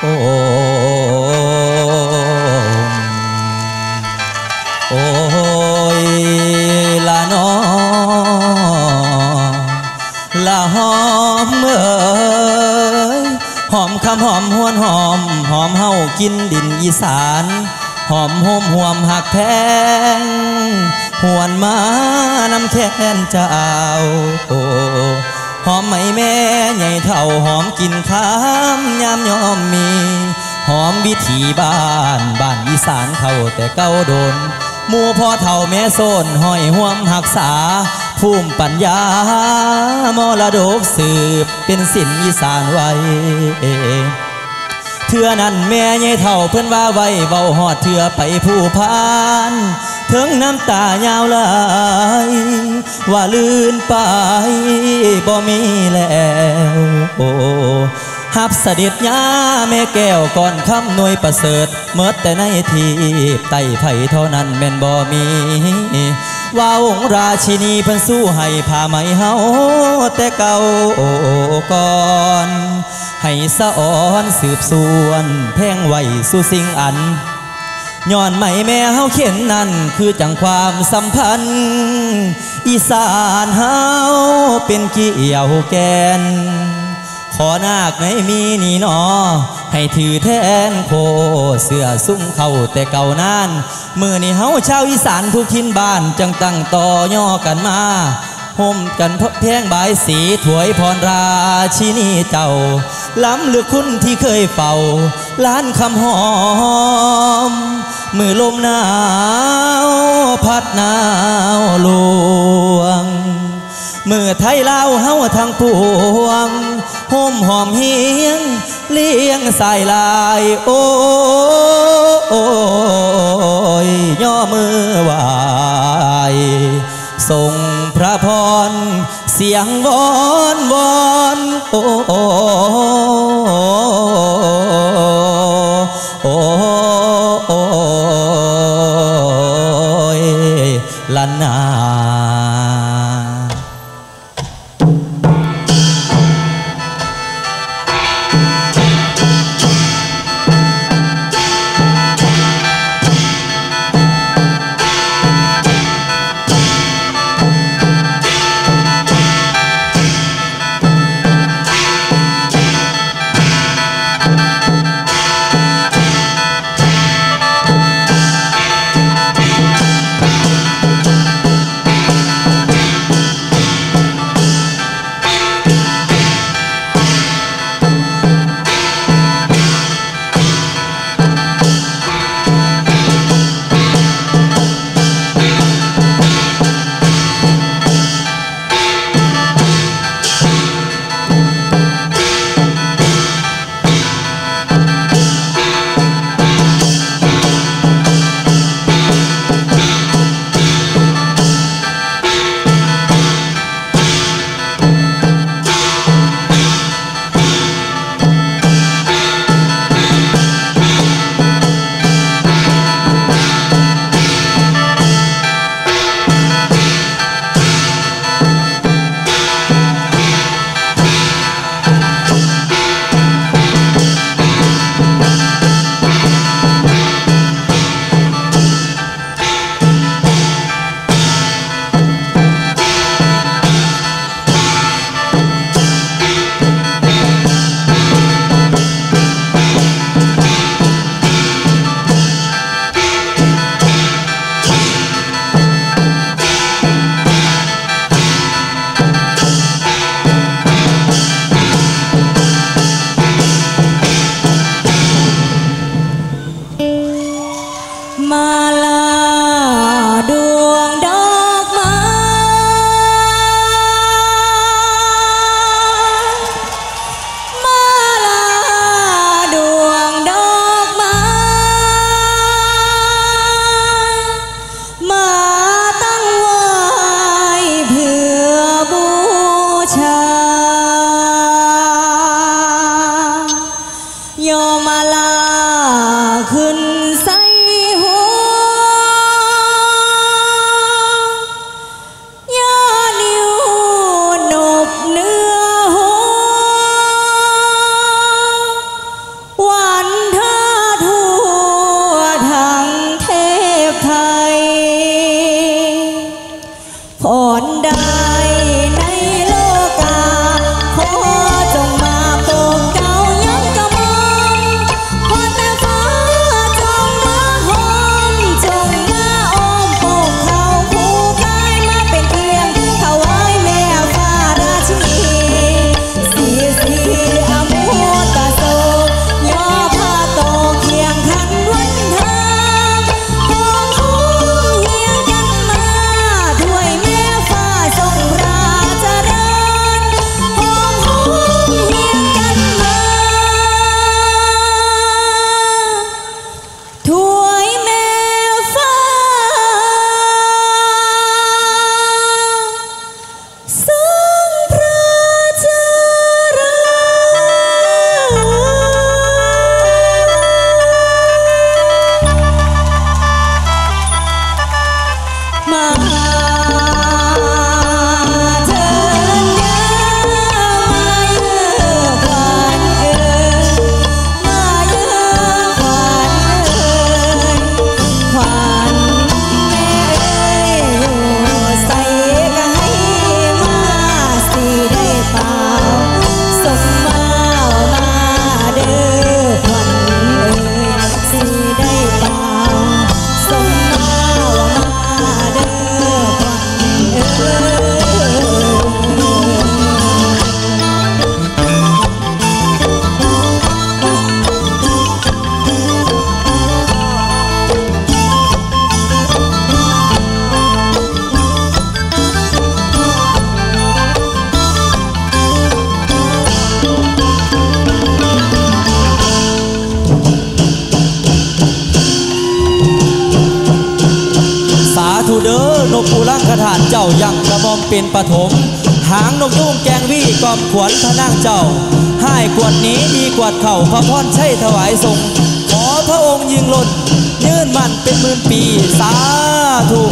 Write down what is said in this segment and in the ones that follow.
โอ้อ้ยลานอลาหอมเอ้ยหอมคำหอมหวนหอม หอมเฮากินดินอีสาน หอมโฮมหวมหักแพงหวนมานำแค้นเจ้าโอ้ อมไม่แม่ใหญ่เท่าหอมกินข้ามยามยอมมี หอมวิถีบ้านบ้านอีสานเขาแต่เก้าโดนมูพ่อเท่าแม่โซนห้อยห่วมหักษา ภูมิปัญญามรดกสืบเป็นสินอีสานไว้ เทื่อนั้นแม่ใหญ่เท่าเพิ่อนว่าไว้เบาหอดเทื่อไปผู้พานถึงน้ำตายาวไหลว่าลื่นไปบ่มีแล้วโอ้หับเสด็จย่าแม่แก้วก่อนคำหน่วยประเสริฐเมื่อแต่ในทีไต่ไผ่เท่านั้นแม่นบ่มีว่าองค์ราชินีเพิ่นสู้ให้ผ้าไหมเฮาแต่เก่าก่อน ให้สะอ่อนสืบสวน แพงไหวสู่สิ่งอันย้อนไม่แม่เฮาเขียนนั่น คือจังความสัมพันธ์ อีสานเฮาเป็นเกี่ยวแกน ขอนาคไม่มีนี่นอ ให้ถือแทนโคเสื้อซุ้มเข้าแต่เก่านานมือนี่เฮาชาวอีสานทุกทินบ้านจังตั้งต่อย่อกันมาห่มกันแพงบายสีถวยพรราชินีเจ้า ล้ำเลือกคุณที่เคยเฝ้าล้านคำหอม มือลมหนาว พัดหนาวลวงเมื่อไทยเลาเฮาทางปวงห่มหอมเฮียง เลี้ยงสายลาย โอ้ยย่อมือไหวส่งพระพร เสียงวอนวอนโอ้ มเป็นปฐมหางนกยุ่งแกงวี่กอบขวนพระนางเจ้าให้กวดนี้ดีกวดเข่าพระพรใช่ถวายทรง ขอพระองค์ยิงลนยื่นมันเป็นหมื่นปีสาธุ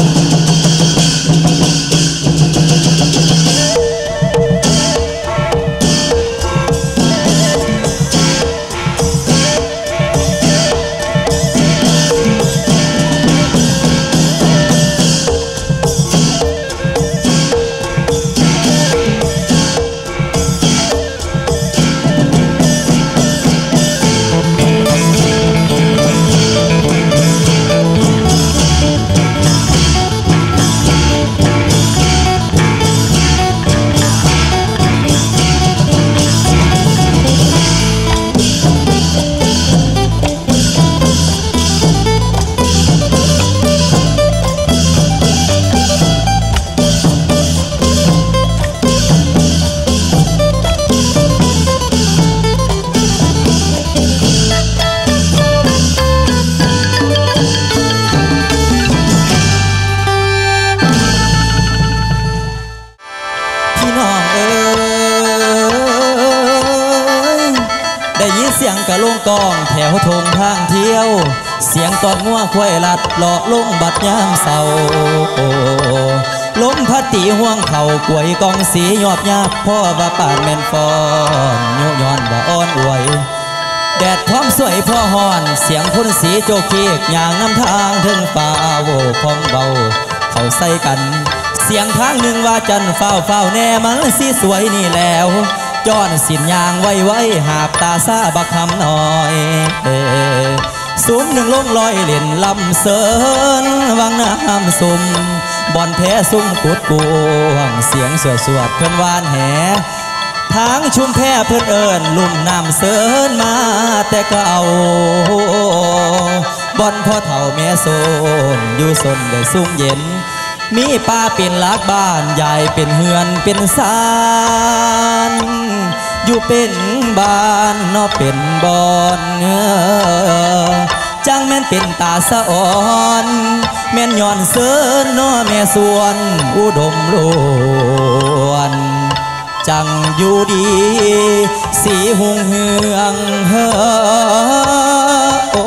กะลงกองแถวทงทางเที่ยว เสียงตอนงัวควายลัดเลาะลงบัดยามเศร้าลมพัดตีห่วงเข่ากวยกองสีหยอบยาบพ่อว่าป่านแม่นฟอนโยย้อนว่าอ้อนอวย แดดพร้อมสวยพ่อหอน เสียงพ่นสีโจกเีกอย่างน้ำทางถึงฟ้าโวพองเบา เขาใส่กัน เสียงทางหนึ่งว่าจันเฝ้าเฝ้าแน่มันสิสวยนี่แล้ว จอนสินยางไว้ไว้หาบตาซาบักคำหน่อยเออสูงหนึ่งลงลอยเล่นลำเสินวังน้ำซุ่มบอนแพ้ซุ่มกุดกวงเสียงสวดสวดเพิ่นวานแหทางชุมแพเพื่อนเอิญลุ่มน้ำเสินมาแต่เก่าบอนพ่อเฒ่าแม่โซนอยู่สนได้ซุ่มเย็น มีป้าเป็นลักบ้านใหญ่เป็นเฮือนเป็นซานอยู่เป็นบ้านเนอเป็นบอนเออจังแม่นเป็นตาสะอ่อน แม่นย้อนเสินเนอแม่สวน อุดมล้วนจังอยู่ดี สีหุงเฮืองเฮอโอ้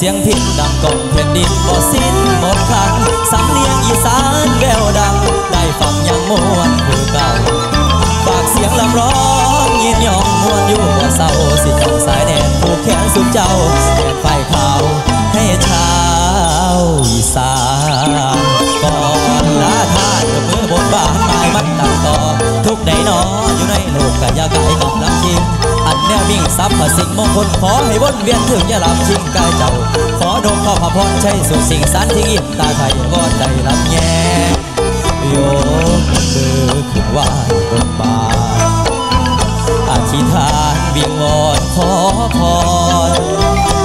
เสียงพินดังก้องแผ่นดินบ่สิ้นหมดครั้งสำเนียงอีสานแววดัง ได้ฟังยังมวนคือเก่าฝากเสียงลำร้องยินยองมวนอยู่บ่เศร้าสิจองสายแดนผูกแขนสุดเจ้าแดนไฟขาวให้ชาวอีสานก่อนลาทานกับมือบนบานหมายมันตั้งต่อ ทุกใดหนออยู่ในโลกกะยากายกับลำชิงอันแนวมิ่งซับพสิ่งมงคลขอให้วนเวียนถึงยาลำชิงกายเจ้า ขอดมข้าพระพรใช้สู่สิ่งสารที่อิ่มตาไทยก็ได้ลำแยงโยกมือขึ้นไหวบนบาอธิษฐานวิงวอนขอพร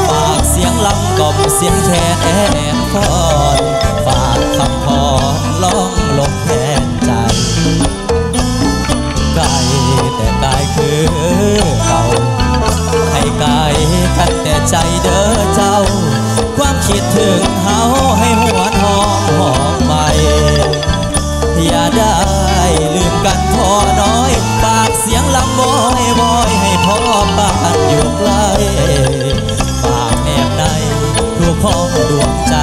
ฝากเสียงลำกล่อมเสียงแคนแอ ใจเด้อเจ้า ความคิดถึงเฮาให้หวนหอมหอมใหม่อย่าได้ลืมกันพอน้อย ปากเสียงลำบอยบอยให้พ่อบ้านอยู่ใกล้ฝากแนบในทุกของดวงใจ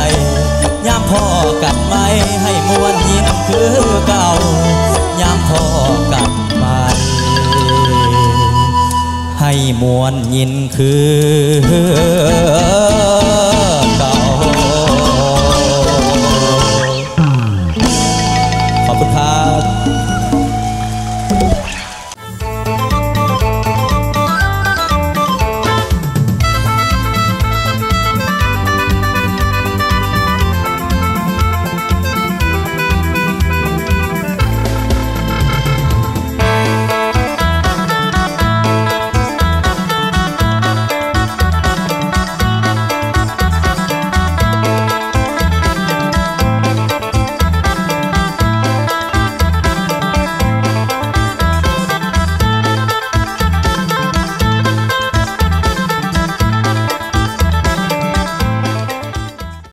ยามพ่อกันไม่ให้มวนยิ้มคือเก่า มวนยินคือก๊า